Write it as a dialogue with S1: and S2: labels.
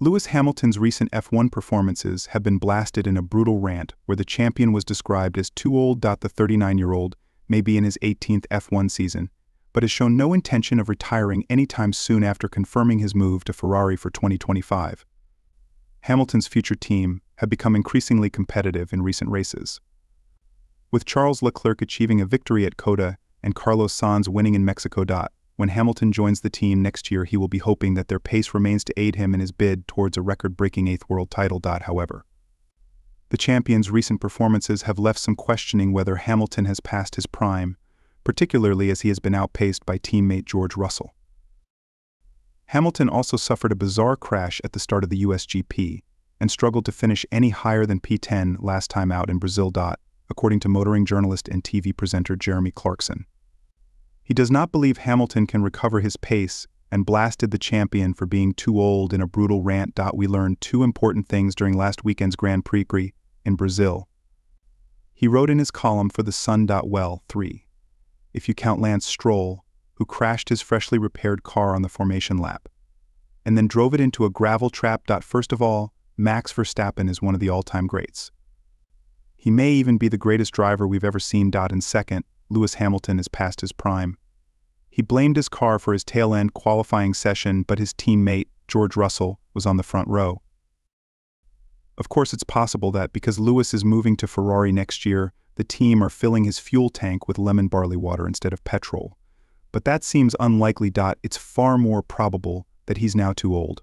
S1: Lewis Hamilton's recent F1 performances have been blasted in a brutal rant where the champion was described as too old. The 39 year old may be in his 18th F1 season, but has shown no intention of retiring anytime soon after confirming his move to Ferrari for 2025. Hamilton's future team have become increasingly competitive in recent races. With Charles Leclerc achieving a victory at COTA and Carlos Sainz winning in Mexico. When Hamilton joins the team next year, he will be hoping that their pace remains to aid him in his bid towards a record breaking eighth world title. However, the champion's recent performances have left some questioning whether Hamilton has passed his prime, particularly as he has been outpaced by teammate George Russell. Hamilton also suffered a bizarre crash at the start of the USGP and struggled to finish any higher than P10 last time out in Brazil. According to motoring journalist and TV presenter Jeremy Clarkson. He does not believe Hamilton can recover his pace and blasted the champion for being too old in a brutal rant. We learned two important things during last weekend's Grand Prix in Brazil. He wrote in his column for the Sun. Well, 3. If you count Lance Stroll, who crashed his freshly repaired car on the formation lap, and then drove it into a gravel trap. First of all, Max Verstappen is one of the all time greats. He may even be the greatest driver we've ever seen. And second, Lewis Hamilton is past his prime. He blamed his car for his tail end qualifying session, but his teammate, George Russell, was on the front row. Of course, it's possible that because Lewis is moving to Ferrari next year, the team are filling his fuel tank with lemon barley water instead of petrol. But that seems unlikely. It's far more probable that he's now too old.